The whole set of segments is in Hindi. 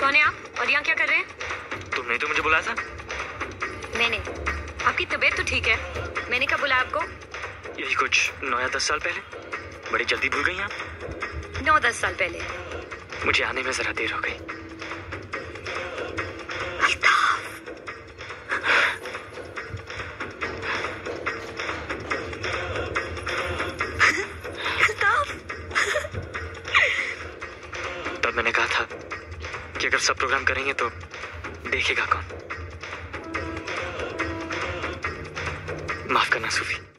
कौन है आप? और यहाँ क्या कर रहे हैं? तुमने तो मुझे बुलाया था। मैंने। आपकी तबीयत तो ठीक है। मैंने कब बुलाया आपको? यही कुछ नौ या दस साल पहले। बड़ी जल्दी भूल गई आप। नौ दस साल पहले। मुझे आने में जरा देर हो गई। तब मैंने कहा कि अगर सब प्रोग्राम करेंगे तो देखेगा कौन? माफ़ करना सूफी।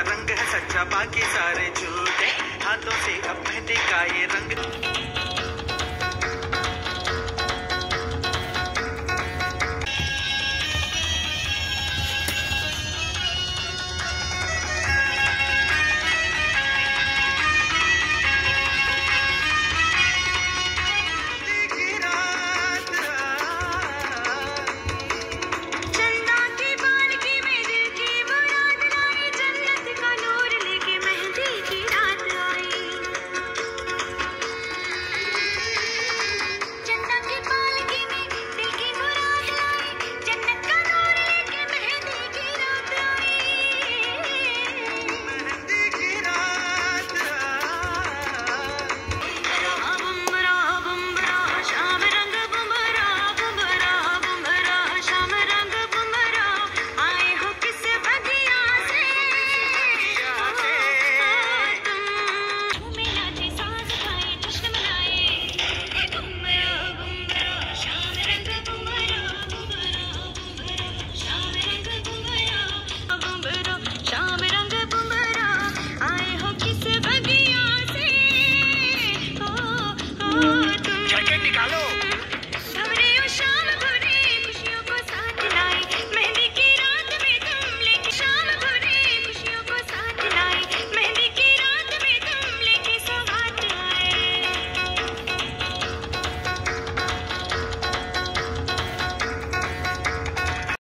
रंग है सच्चा बाकी सारे झूठे। हाथों से अब मेहंदी का ये रंग।